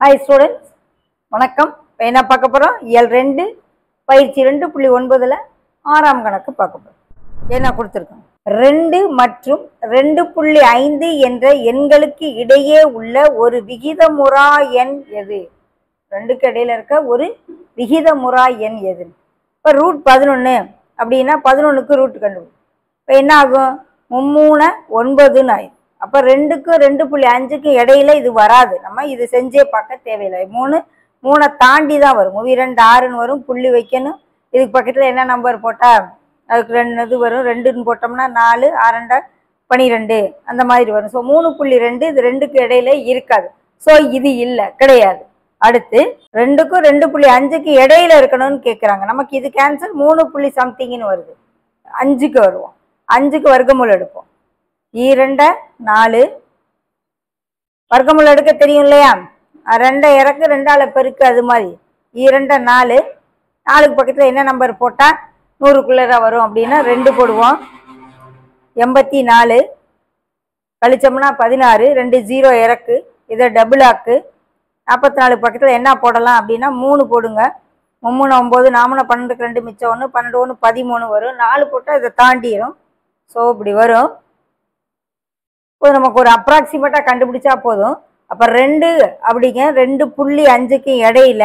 Hi students வணக்கம். இப்போ என்ன பார்க்க போகிறோம் இயல் ரெண்டு பயிற்சி ரெண்டு புள்ளி ஒன்பதில் ஆறாம் கணக்கு பார்க்க போகிறோம் என்ன கொடுத்துருக்கோம்? ரெண்டு மற்றும் ரெண்டு புள்ளி ஐந்து என்ற எண்களுக்கு இடையே உள்ள ஒரு விகிதமுறா எண் எது? ரெண்டுக்கு இடையில் இருக்க ஒரு விகிதமுறா எண் எது? இப்போ ரூட் பதினொன்று அப்படின்னா பதினொன்றுக்கு ரூட் கண்டுபிடிக்கும் இப்போ என்ன ஆகும்? மும்மூணு ஒன்பதுன்னு ஆயிடும். அப்போ ரெண்டுக்கும் ரெண்டு புள்ளி அஞ்சுக்கும் இடையில இது வராது. நம்ம இது செஞ்சே பார்க்க தேவையில்லை. மூணு மூணை தாண்டி தான் வரும். மூவி ரெண்டு ஆறுன்னு வரும் புள்ளி வைக்கணும். இதுக்கு பக்கத்தில் என்ன நம்பர் போட்டால் அதுக்கு ரெண்டு இது வரும். ரெண்டுன்னு போட்டோம்னா நாலு ஆறண்டா பனிரெண்டு. அந்த மாதிரி வரும். ஸோ மூணு புள்ளி ரெண்டு இது ரெண்டுக்கு இடையில இருக்காது. ஸோ இது இல்லை. கிடையாது. அடுத்து ரெண்டுக்கும் ரெண்டு புள்ளி அஞ்சுக்கு இடையில இருக்கணும்னு கேட்குறாங்க நமக்கு இது கேன்சல் மூணு புள்ளி சம்திங்னு வருது. அஞ்சுக்கு வருவோம். அஞ்சுக்கு வர்க்கமூல் எடுப்போம். ஈரெண்ட நாலு. வர்க்கமூலம் எடுக்க தெரியும் இல்லையா? ரெண்டை இறக்கு ரெண்டால் பெருக்கு அது மாதிரி. ஈரெண்ட நாலு. நாலுக்கு பக்கத்தில் என்ன நம்பர் போட்டால் நூறுக்குள்ளே தான் வரும் அப்படின்னா ரெண்டு போடுவோம். எண்பத்தி நாலு. கழிச்சோம்னா பதினாறு. ரெண்டு ஜீரோ இறக்கு. இதை டபுள் ஆக்கு. நாற்பத்தி நாலு பக்கத்தில் என்ன போடலாம் அப்படின்னா மூணு போடுங்க. மும்மூணு ஒம்பது நாமூணு பன்னெண்டுக்கு ரெண்டு மிச்சம் ஒன்று பன்னெண்டு ஒன்று பதிமூணு வரும். நாலு போட்டால் இதை தாண்டிடும் ஸோ இப்படி வரும். இப்போ நமக்கு ஒரு அப்ராக்சிமேட்டாக கண்டுபிடிச்சா போதும். அப்போ ரெண்டு அப்படிங்க ரெண்டு புள்ளி அஞ்சுக்கு இடையில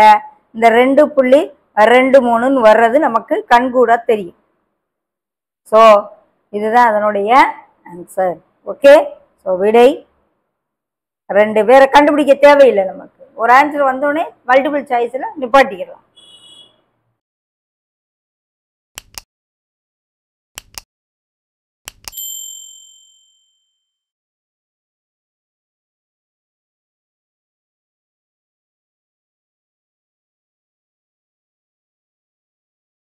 இந்த ரெண்டு புள்ளி ரெண்டு மூணுன்னு வர்றது நமக்கு கண்கூடாக தெரியும். ஸோ இதுதான் அதனுடைய ஆன்சர் ஓகே ஸோ விடை. ரெண்டு பேரை கண்டுபிடிக்க தேவையில்லை நமக்கு. ஒரு ஆன்சர் வந்தோடனே மல்டிபிள் சாய்ஸில் நிப்பாட்டிக்கலாம்